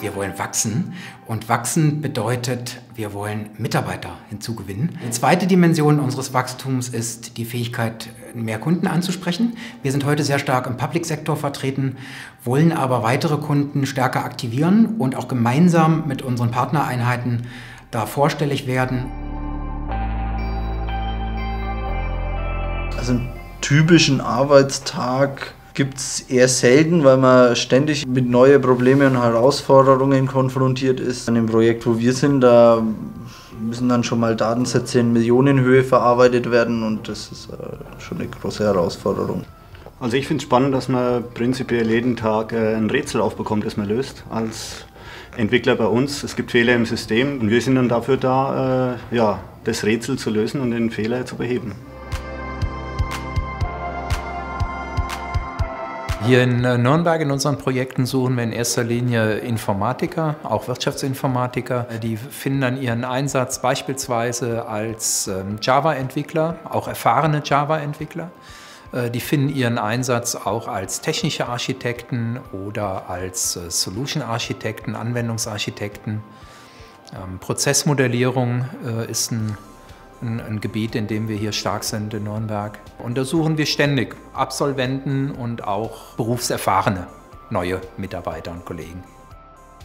Wir wollen wachsen und wachsen bedeutet, wir wollen Mitarbeiter hinzugewinnen. Die zweite Dimension unseres Wachstums ist die Fähigkeit, mehr Kunden anzusprechen. Wir sind heute sehr stark im Public-Sektor vertreten, wollen aber weitere Kunden stärker aktivieren und auch gemeinsam mit unseren Partnereinheiten da vorstellig werden. Also einen typischen Arbeitstag gibt es eher selten, weil man ständig mit neuen Problemen und Herausforderungen konfrontiert ist. An dem Projekt, wo wir sind, da müssen dann schon mal Datensätze in Millionenhöhe verarbeitet werden und das ist äh, schon eine große Herausforderung. Also ich finde es spannend, dass man prinzipiell jeden Tag äh, ein Rätsel aufbekommt, das man löst als Entwickler bei uns. Es gibt Fehler im System und wir sind dann dafür da, äh, ja, das Rätsel zu lösen und den Fehler zu beheben. Hier in äh, Nürnberg in unseren Projekten suchen wir in erster Linie Informatiker, auch Wirtschaftsinformatiker. Die finden dann ihren Einsatz beispielsweise als ähm, Java-Entwickler, auch erfahrene Java-Entwickler. Äh, die finden ihren Einsatz auch als technische Architekten oder als äh, Solution-Architekten, Anwendungsarchitekten. Ähm, Prozessmodellierung ist ein ein, ein, Gebiet, in dem wir hier stark sind in Nürnberg. Untersuchen wir ständig Absolventen und auch berufserfahrene neue Mitarbeiter und Kollegen.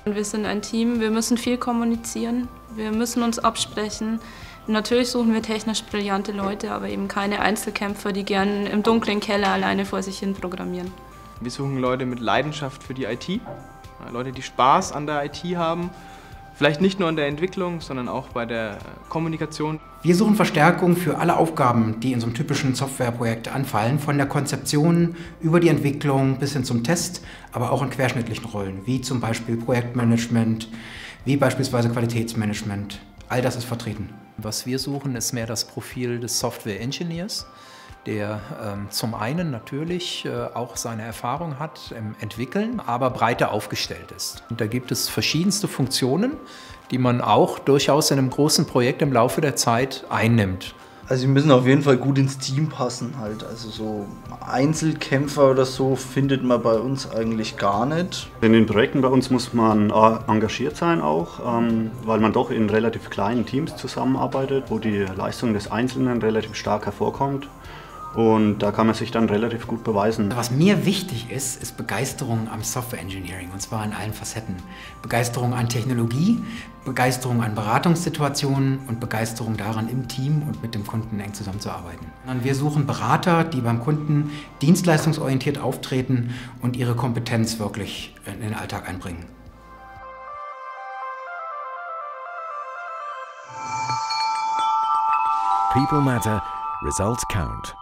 Wir sind ein Team, wir müssen viel kommunizieren, wir müssen uns absprechen. Natürlich suchen wir technisch brillante Leute, aber eben keine Einzelkämpfer, die gern im dunklen Keller alleine vor sich hin programmieren. Wir suchen Leute mit Leidenschaft für die IT, Leute, die Spaß an der IT haben Vielleicht nicht nur an der Entwicklung, sondern auch bei der Kommunikation. Wir suchen Verstärkung für alle Aufgaben, die in so einem typischen Softwareprojekt anfallen, von der Konzeption über die Entwicklung bis hin zum Test, aber auch in querschnittlichen Rollen, wie zum Beispiel Projektmanagement, wie beispielsweise Qualitätsmanagement. All das ist vertreten. Was wir suchen, ist mehr das Profil des Software Engineers der ähm, zum einen natürlich äh, auch seine Erfahrung hat im Entwickeln, aber breiter aufgestellt ist. Und da gibt es verschiedenste Funktionen, die man auch durchaus in einem großen Projekt im Laufe der Zeit einnimmt. Also sie müssen auf jeden Fall gut ins Team passen halt. Also so Einzelkämpfer oder so findet man bei uns eigentlich gar nicht. In den Projekten bei uns muss man äh, engagiert sein auch, ähm, weil man doch in relativ kleinen Teams zusammenarbeitet, wo die Leistung des Einzelnen relativ stark hervorkommt. Und da kann man sich dann relativ gut beweisen. Was mir wichtig ist, ist Begeisterung am Software Engineering und zwar in allen Facetten. Begeisterung an Technologie, Begeisterung an Beratungssituationen und Begeisterung daran, im Team und mit dem Kunden eng zusammenzuarbeiten. Wir suchen Berater, die beim Kunden dienstleistungsorientiert auftreten und ihre Kompetenz wirklich in den Alltag einbringen. People matter, results count.